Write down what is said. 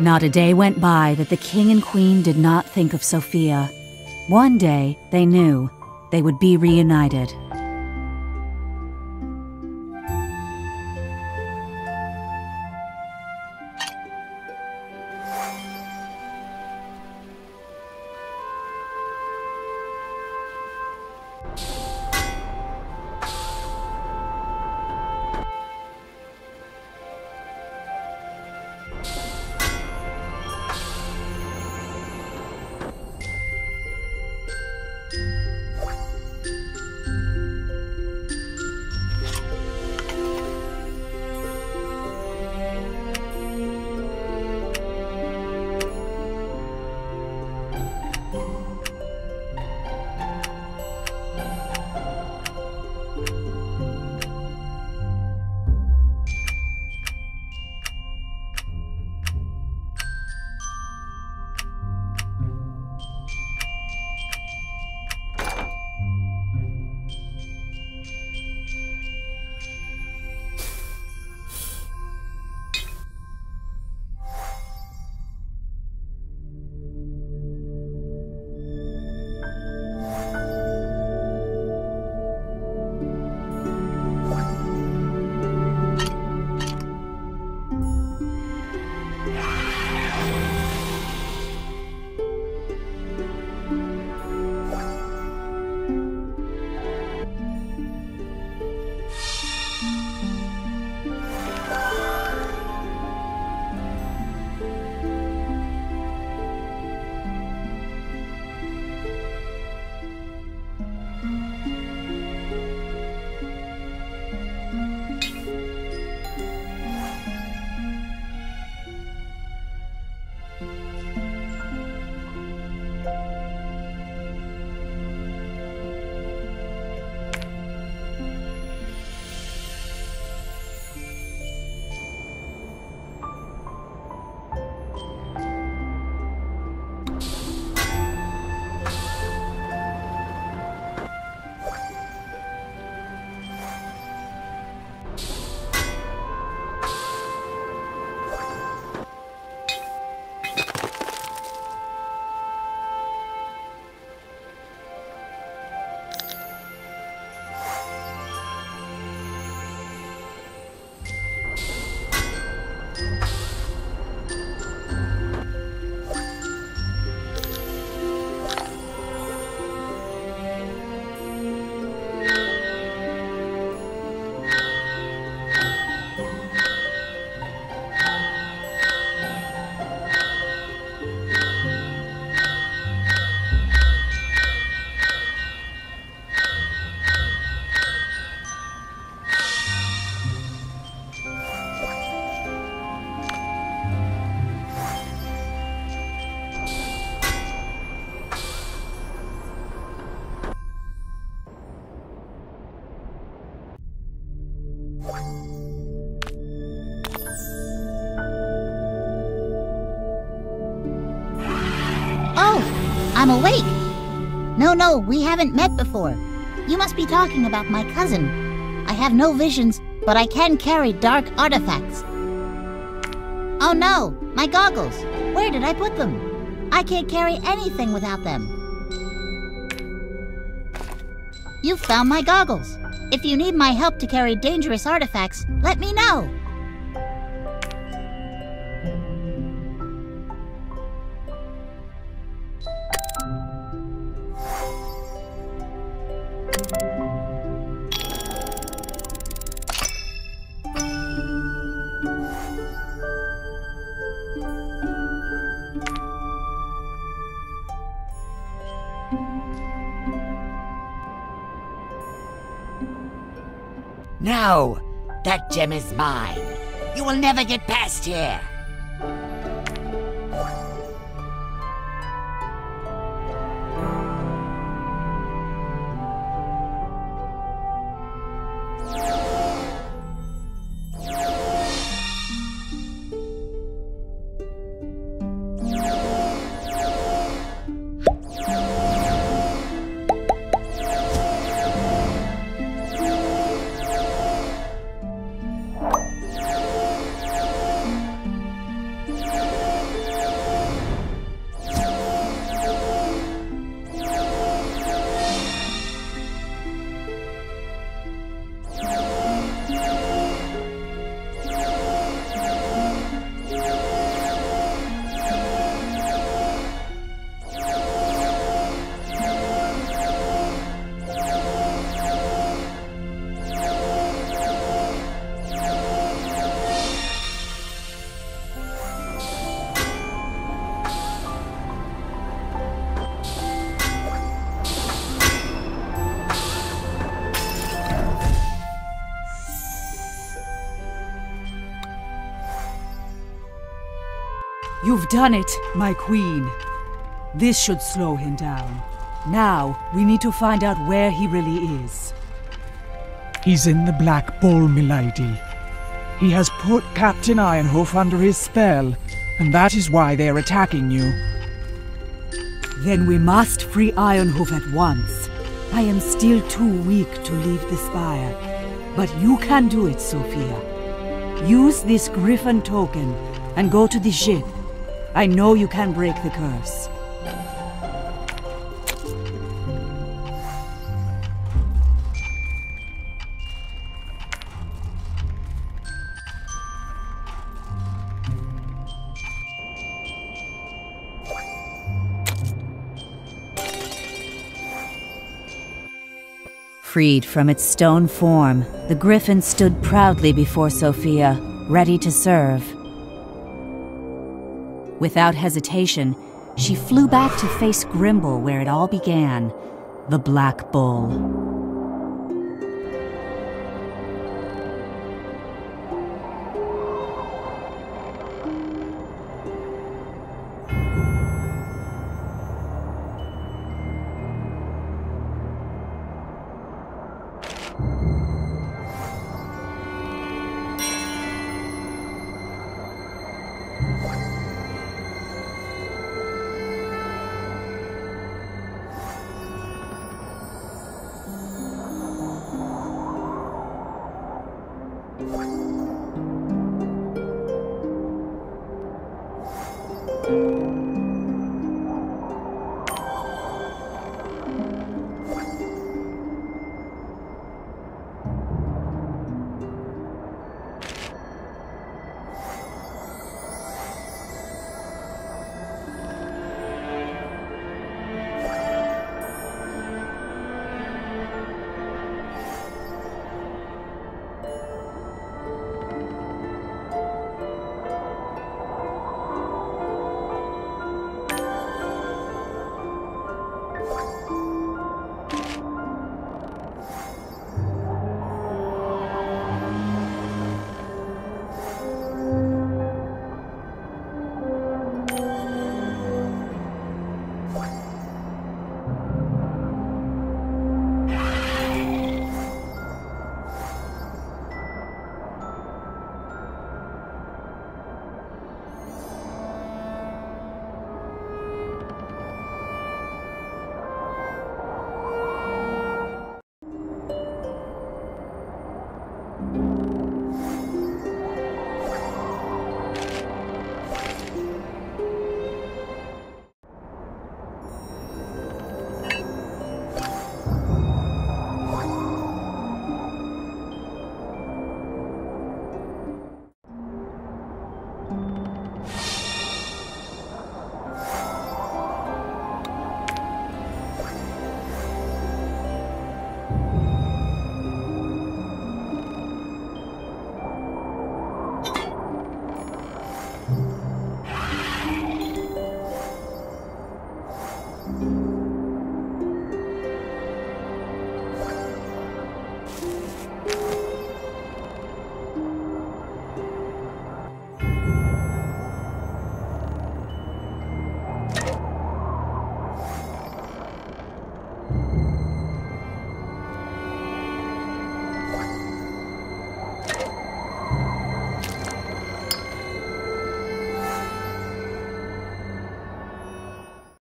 Not a day went by that the king and queen did not think of Sophia. One day, they knew they would be reunited. Oh, I'm awake. No, no, we haven't met before. You must be talking about my cousin. I have no visions, but I can carry dark artifacts. Oh no, my goggles. Where did I put them? I can't carry anything without them. You found my goggles. If you need my help to carry dangerous artifacts, let me know. No! That gem is mine! You will never get past here! You've done it, my queen. This should slow him down. Now, we need to find out where he really is. He's in the Black Bull, milady. He has put Captain Ironhoof under his spell, and that is why they're attacking you. Then we must free Ironhoof at once. I am still too weak to leave the spire. But you can do it, Sophia. Use this Griffin token and go to the ship. I know you can break the curse. Freed from its stone form, the griffin stood proudly before Sophia, ready to serve. Without hesitation, she flew back to face Grimble where it all began the Black Bull.